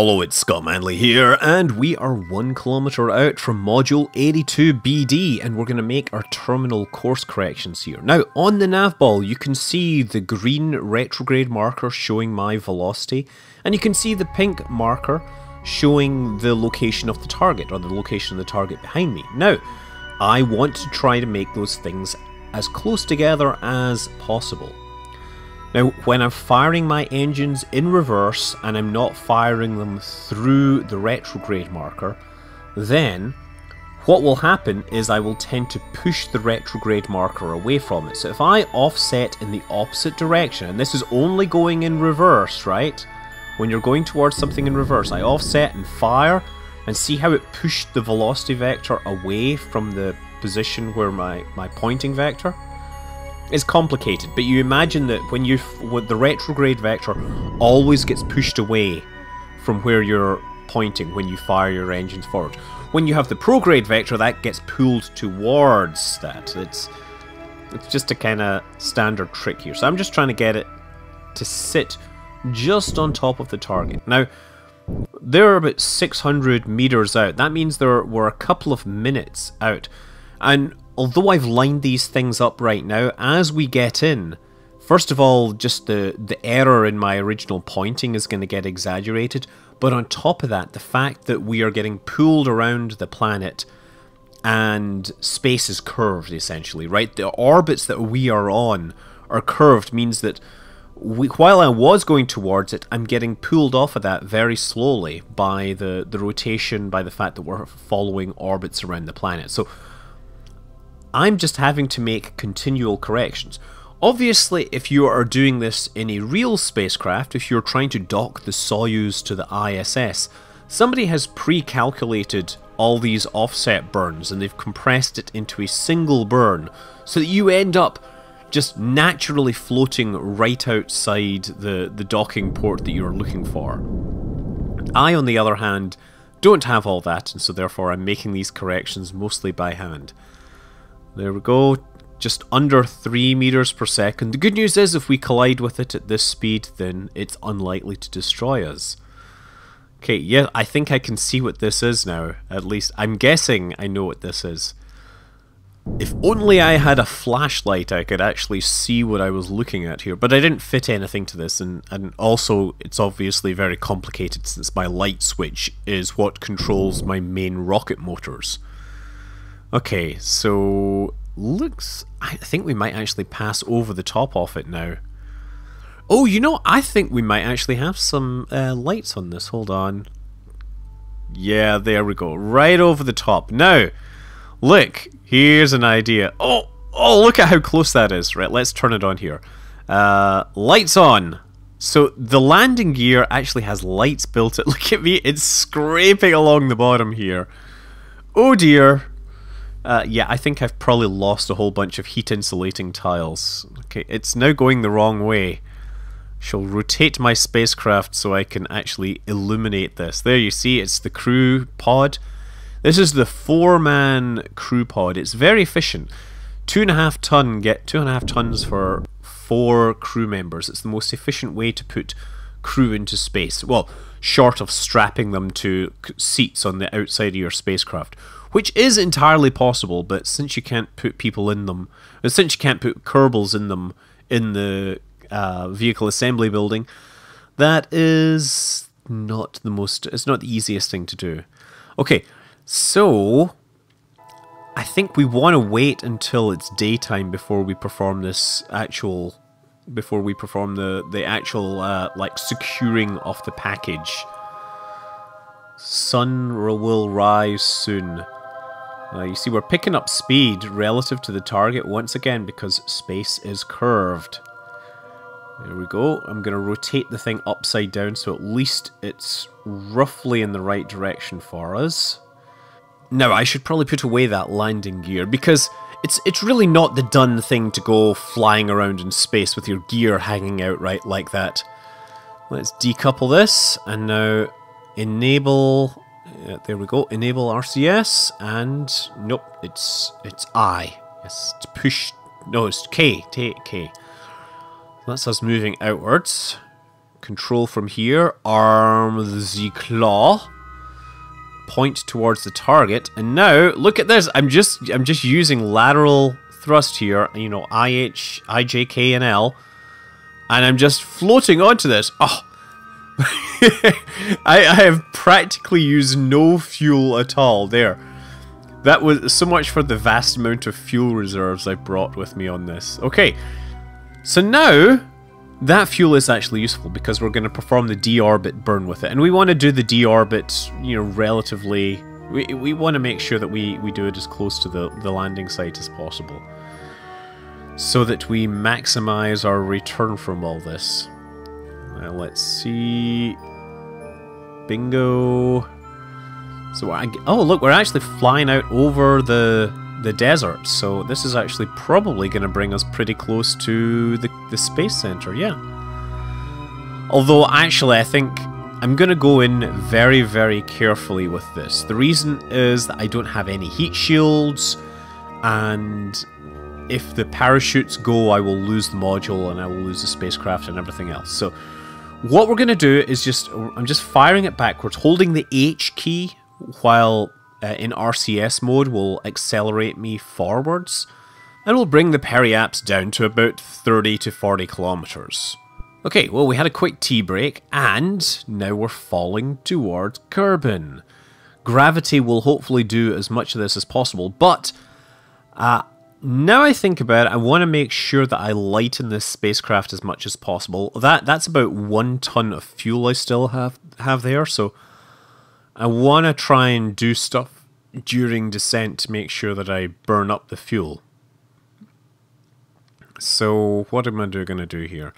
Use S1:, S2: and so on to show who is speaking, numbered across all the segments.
S1: Hello, it's Scott Manley here, and we are one kilometre out from Module 82BD, and we're going to make our terminal course corrections here. Now, on the nav ball, you can see the green retrograde marker showing my velocity, and you can see the pink marker showing the location of the target, or the location of the target behind me. Now, I want to try to make those things as close together as possible. Now, when I'm firing my engines in reverse and I'm not firing them through the retrograde marker, then what will happen is I will tend to push the retrograde marker away from it. So if I offset in the opposite direction, and this is only going in reverse, right? When you're going towards something in reverse, I offset and fire, and see how it pushed the velocity vector away from the position where my, my pointing vector? It's complicated, but you imagine that when you the retrograde vector always gets pushed away from where you're pointing when you fire your engines forward. When you have the prograde vector, that gets pulled towards that. It's it's just a kind of standard trick here. So I'm just trying to get it to sit just on top of the target. Now, they're about 600 meters out. That means there were a couple of minutes out. And although I've lined these things up right now, as we get in, first of all, just the, the error in my original pointing is going to get exaggerated, but on top of that, the fact that we are getting pulled around the planet and space is curved, essentially, right? The orbits that we are on are curved, means that we, while I was going towards it, I'm getting pulled off of that very slowly by the, the rotation, by the fact that we're following orbits around the planet. So I'm just having to make continual corrections. Obviously, if you are doing this in a real spacecraft, if you're trying to dock the Soyuz to the ISS, somebody has pre-calculated all these offset burns and they've compressed it into a single burn so that you end up just naturally floating right outside the, the docking port that you're looking for. I, on the other hand, don't have all that, and so therefore I'm making these corrections mostly by hand. There we go. Just under 3 meters per second. The good news is if we collide with it at this speed, then it's unlikely to destroy us. Okay, yeah, I think I can see what this is now. At least, I'm guessing I know what this is. If only I had a flashlight, I could actually see what I was looking at here. But I didn't fit anything to this, and, and also it's obviously very complicated since my light switch is what controls my main rocket motors. Okay, so looks... I think we might actually pass over the top of it now. Oh, you know, I think we might actually have some uh, lights on this. Hold on. Yeah, there we go. Right over the top. Now, look, here's an idea. Oh, oh, look at how close that is. Right, let's turn it on here. Uh, lights on. So the landing gear actually has lights built in. Look at me, it's scraping along the bottom here. Oh dear. Uh, yeah, I think I've probably lost a whole bunch of heat insulating tiles. Okay, it's now going the wrong way. Shall rotate my spacecraft so I can actually illuminate this. There you see, it's the crew pod. This is the four-man crew pod. It's very efficient. Two and a half ton, get two and a half tons for four crew members. It's the most efficient way to put crew into space. Well, short of strapping them to seats on the outside of your spacecraft which is entirely possible, but since you can't put people in them, since you can't put Kerbals in them in the uh, vehicle assembly building, that is not the most, it's not the easiest thing to do. Okay, so I think we want to wait until it's daytime before we perform this actual, before we perform the, the actual, uh, like, securing of the package. Sun will rise soon. Uh, you see, we're picking up speed relative to the target once again because space is curved. There we go. I'm going to rotate the thing upside down so at least it's roughly in the right direction for us. Now, I should probably put away that landing gear because it's it's really not the done thing to go flying around in space with your gear hanging out right like that. Let's decouple this and now enable uh, there we go. Enable RCS, and nope, it's it's I. Yes, it's push. No, it's K. T K. That's us moving outwards. control from here, arm the claw, point towards the target, and now look at this. I'm just I'm just using lateral thrust here. You know, IH, IJK, and L, and I'm just floating onto this. Oh. I, I have practically used no fuel at all there. That was so much for the vast amount of fuel reserves I brought with me on this. Okay, so now that fuel is actually useful because we're going to perform the deorbit burn with it. And we want to do the deorbit, you know, relatively... We, we want to make sure that we, we do it as close to the, the landing site as possible. So that we maximize our return from all this. Now let's see... Bingo... So I, oh look, we're actually flying out over the the desert. So this is actually probably going to bring us pretty close to the, the space center, yeah. Although actually I think I'm going to go in very, very carefully with this. The reason is that I don't have any heat shields and if the parachutes go I will lose the module and I will lose the spacecraft and everything else. So what we're going to do is just, I'm just firing it backwards, holding the H key while uh, in RCS mode will accelerate me forwards and we'll bring the periaps down to about 30 to 40 kilometers. Okay, well we had a quick tea break and now we're falling towards Kerbin. Gravity will hopefully do as much of this as possible, but uh, now I think about it, I want to make sure that I lighten this spacecraft as much as possible. That That's about one ton of fuel I still have, have there, so I want to try and do stuff during descent to make sure that I burn up the fuel. So what am I going to do here?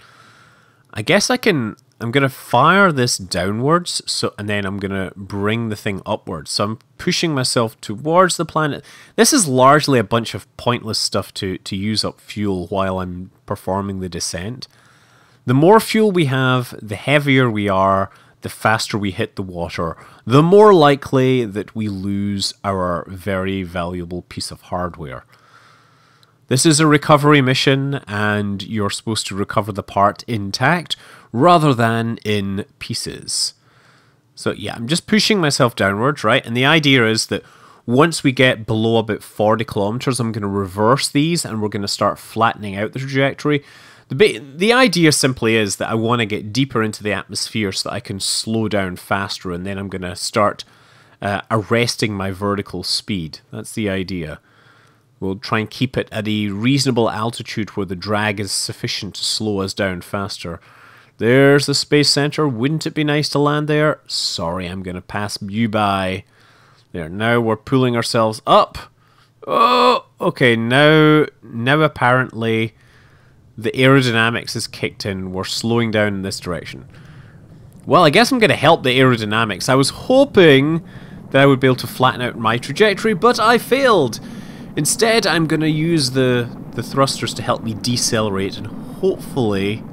S1: I guess I can... I'm going to fire this downwards, so and then I'm going to bring the thing upwards. So I'm pushing myself towards the planet. This is largely a bunch of pointless stuff to, to use up fuel while I'm performing the descent. The more fuel we have, the heavier we are, the faster we hit the water, the more likely that we lose our very valuable piece of hardware. This is a recovery mission, and you're supposed to recover the part intact rather than in pieces. So yeah, I'm just pushing myself downwards, right? And the idea is that once we get below about 40 kilometers, I'm going to reverse these and we're going to start flattening out the trajectory the, the idea simply is that I want to get deeper into the atmosphere so that I can slow down faster and then I'm going to start uh, arresting my vertical speed. That's the idea. We'll try and keep it at a reasonable altitude where the drag is sufficient to slow us down faster. There's the space center. Wouldn't it be nice to land there? Sorry, I'm going to pass you by. There, now we're pulling ourselves up. Oh, okay, now, now apparently the aerodynamics is kicked in, we're slowing down in this direction. Well, I guess I'm going to help the aerodynamics. I was hoping that I would be able to flatten out my trajectory, but I failed. Instead, I'm going to use the, the thrusters to help me decelerate, and hopefully,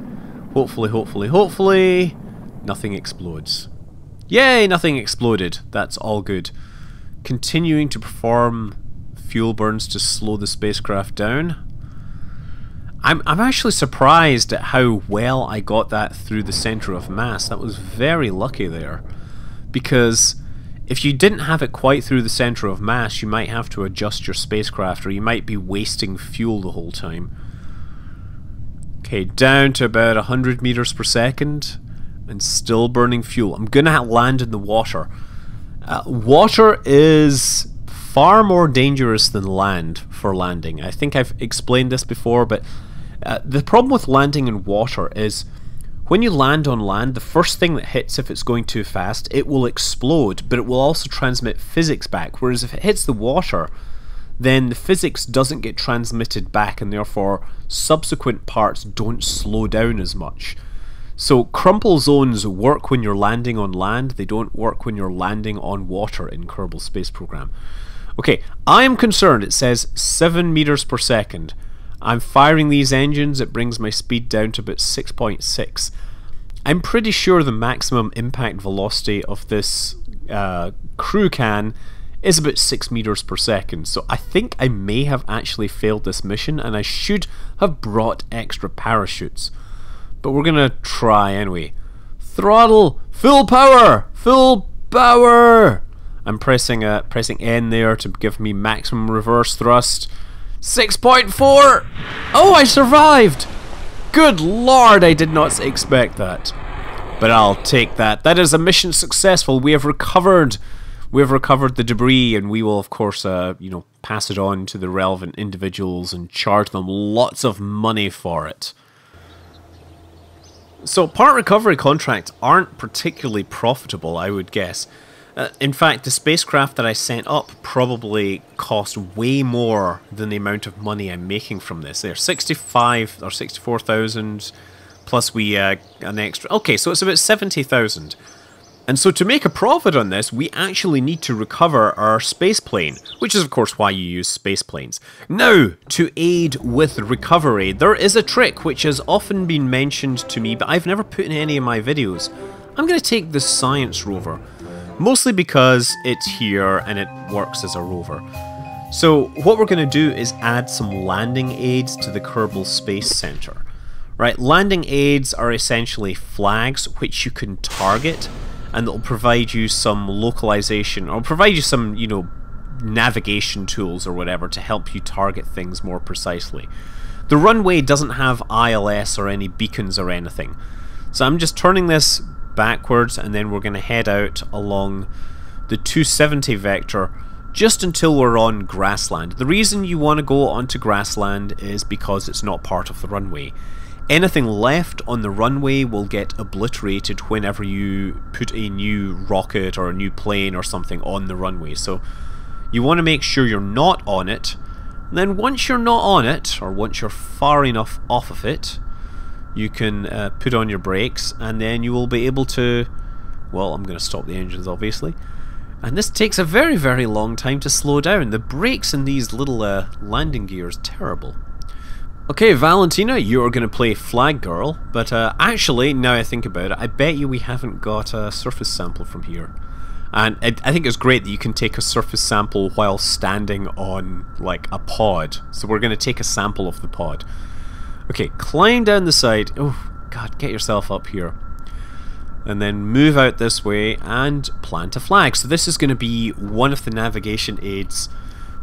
S1: hopefully, hopefully, hopefully, nothing explodes. Yay, nothing exploded. That's all good. Continuing to perform fuel burns to slow the spacecraft down. I'm, I'm actually surprised at how well I got that through the center of mass. That was very lucky there. Because if you didn't have it quite through the center of mass, you might have to adjust your spacecraft or you might be wasting fuel the whole time. Okay, down to about 100 meters per second and still burning fuel. I'm to land in the water. Uh, water is far more dangerous than land for landing. I think I've explained this before, but uh, the problem with landing in water is when you land on land, the first thing that hits if it's going too fast, it will explode, but it will also transmit physics back. Whereas if it hits the water, then the physics doesn't get transmitted back, and therefore subsequent parts don't slow down as much. So crumple zones work when you're landing on land, they don't work when you're landing on water in Kerbal Space Program. Okay, I am concerned it says 7 meters per second. I'm firing these engines, it brings my speed down to about 6.6. I'm pretty sure the maximum impact velocity of this uh, crew can is about 6 meters per second, so I think I may have actually failed this mission and I should have brought extra parachutes. But we're gonna try anyway. Throttle! Full power! Full power! I'm pressing uh, pressing N there to give me maximum reverse thrust. 6.4! Oh, I survived! Good lord, I did not expect that. But I'll take that. That is a mission successful. We have recovered we have recovered the debris and we will of course uh, you know pass it on to the relevant individuals and charge them lots of money for it. So part recovery contracts aren't particularly profitable, I would guess. Uh, in fact, the spacecraft that I sent up probably cost way more than the amount of money I'm making from this. They're 65 or 64,000 plus we uh, an extra. Okay, so it's about 70,000. And so to make a profit on this, we actually need to recover our space plane, which is of course why you use space planes. Now, to aid with recovery, there is a trick which has often been mentioned to me, but I've never put in any of my videos. I'm going to take the science rover, mostly because it's here and it works as a rover. So what we're going to do is add some landing aids to the Kerbal Space Center. Right, landing aids are essentially flags which you can target and it'll provide you some localization or provide you some, you know, navigation tools or whatever to help you target things more precisely. The runway doesn't have ILS or any beacons or anything. So I'm just turning this backwards and then we're going to head out along the 270 vector just until we're on grassland. The reason you want to go onto grassland is because it's not part of the runway. Anything left on the runway will get obliterated whenever you put a new rocket or a new plane or something on the runway. So you want to make sure you're not on it. And then once you're not on it, or once you're far enough off of it, you can uh, put on your brakes and then you will be able to... Well, I'm going to stop the engines obviously. And this takes a very, very long time to slow down. The brakes in these little uh, landing gears terrible. Okay, Valentina, you're going to play Flag Girl, but uh, actually, now I think about it, I bet you we haven't got a surface sample from here. And it, I think it's great that you can take a surface sample while standing on, like, a pod. So we're going to take a sample of the pod. Okay, climb down the side. Oh, God, get yourself up here. And then move out this way and plant a flag. So this is going to be one of the navigation aids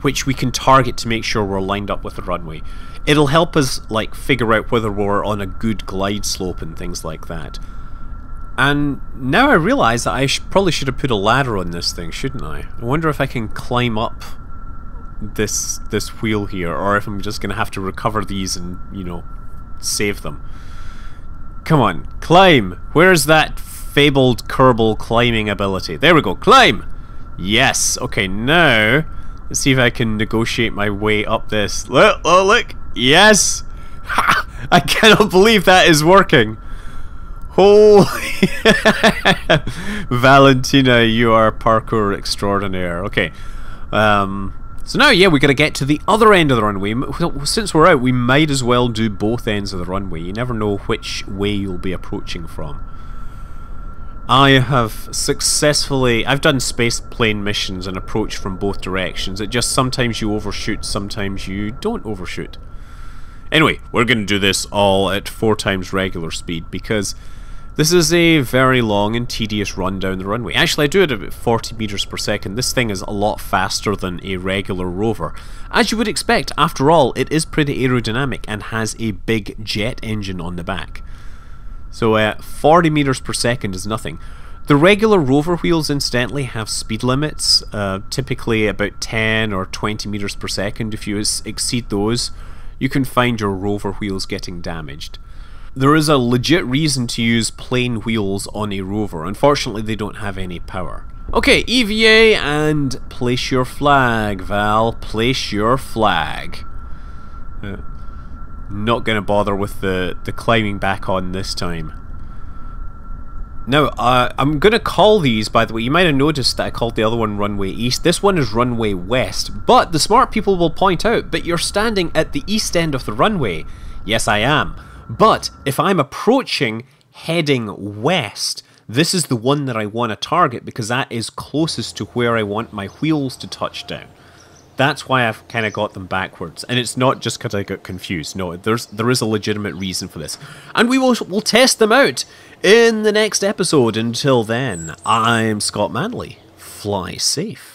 S1: which we can target to make sure we're lined up with the runway. It'll help us like figure out whether we're on a good glide slope and things like that. And now I realise that I sh probably should have put a ladder on this thing, shouldn't I? I wonder if I can climb up this this wheel here, or if I'm just going to have to recover these and, you know, save them. Come on, climb! Where's that fabled Kerbal climbing ability? There we go, climb! Yes, okay, now Let's see if I can negotiate my way up this. Look, oh look, yes! I cannot believe that is working. Holy Valentina, you are parkour extraordinaire. Okay. Um, so now, yeah, we got to get to the other end of the runway. Since we're out, we might as well do both ends of the runway. You never know which way you'll be approaching from. I have successfully... I've done space plane missions and approach from both directions. It just sometimes you overshoot, sometimes you don't overshoot. Anyway, we're going to do this all at four times regular speed because this is a very long and tedious run down the runway. Actually, I do it at about 40 meters per second. This thing is a lot faster than a regular rover. As you would expect, after all, it is pretty aerodynamic and has a big jet engine on the back. So uh, 40 meters per second is nothing. The regular rover wheels, incidentally, have speed limits, uh, typically about 10 or 20 meters per second. If you exceed those, you can find your rover wheels getting damaged. There is a legit reason to use plain wheels on a rover. Unfortunately, they don't have any power. Okay, EVA and place your flag, Val. Place your flag. Uh, not going to bother with the, the climbing back on this time. Now, uh, I'm going to call these, by the way, you might have noticed that I called the other one Runway East. This one is Runway West, but the smart people will point out, but you're standing at the east end of the runway. Yes, I am. But if I'm approaching heading west, this is the one that I want to target because that is closest to where I want my wheels to touch down. That's why I've kind of got them backwards, and it's not just because I got confused. No, there's there is a legitimate reason for this, and we will we'll test them out in the next episode. Until then, I'm Scott Manley. Fly safe.